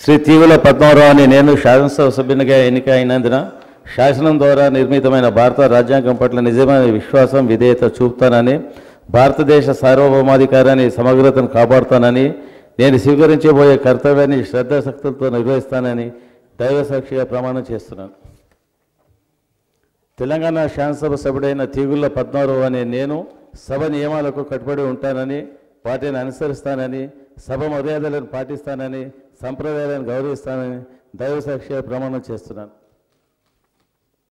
శ్రీ తీవుల పద్మారావు అని నేను శాసనసభ సభ్యునిగా ఎన్నిక అయినందున శాసనం ద్వారా నిర్మితమైన భారత రాజ్యాంగం పట్ల నిజమైన విశ్వాసం విధేయత చూపుతానని భారతదేశ సార్వభౌమాధికారాన్ని సమగ్రతను కాపాడుతానని నేను స్వీకరించబోయే కర్తవ్యాన్ని శ్రద్ధాశక్తులతో నిర్వహిస్తానని దైవ సాక్షిగా ప్రమాణం చేస్తున్నాను. తెలంగాణ శాసనసభ సభ్యుడైన తీగుళ్ళ పద్మారావు అనే నేను సభ నియమాలకు కట్టుబడి ఉంటానని వాటిని అనుసరిస్తానని సభ మర్యాదలను పాటిస్తానని సంప్రదాయాలను గౌరవిస్తానని దైవ సాక్షిగా ప్రమాణం చేస్తున్నాను